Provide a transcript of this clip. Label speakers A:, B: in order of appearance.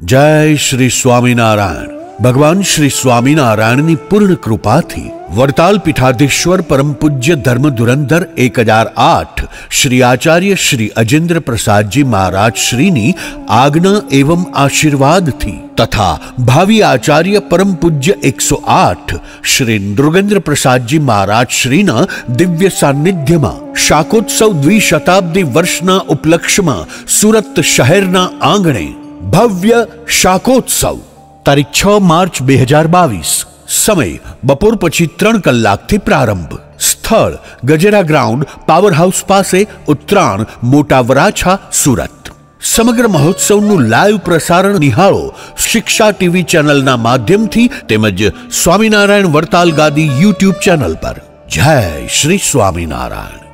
A: જય શ્રી સ્વામિનારાયણ ભગવાન શ્રી સ્વામિનારાયણની પૂર્ણ કૃપાથી વડતાલ પીઠાધીશ્વર પરમ પૂજ્ય ધર્મ ધુરંધર એક હજાર આઠ શ્રી આચાર્ય શ્રી અજેન્દ્ર પ્રસાદજી મહારાજ શ્રીની આજ્ઞા એવં આશીર્વાદથી તથા ભાવિ આચાર્ય પરમ પૂજ્ય એકસો આઠ શ્રી નૃગેન્દ્ર પ્રસાદજી મહારાજ શ્રીના દિવ્ય સાનિધ્યમાં શાકોત્સવ દ્વિશતાબ્દી વર્ષના ઉપલક્ષમાં સુરત શહેરના આંગણે ભવ્ય શાકોત્સવ. તારીખ છ માર્ચ બે હજાર બાવીસ. સમય, બપોર પછી ત્રણ કલાકથી પ્રારંભ. સ્થળ, ગજેરા ગ્રાઉન્ડ, પાવર હાઉસ પાસે ઉત્તરાયણ, મોટા વરાછા, સુરત. સમગ્ર મહોત્સવનું લાઈવ પ્રસારણ નિહાળો શિક્ષા ટીવી ચેનલના માધ્યમથી તેમજ સ્વામિનારાયણ વડતાલ ગાદી યુટ્યુબ ચેનલ પર. જય શ્રી સ્વામિનારાયણ.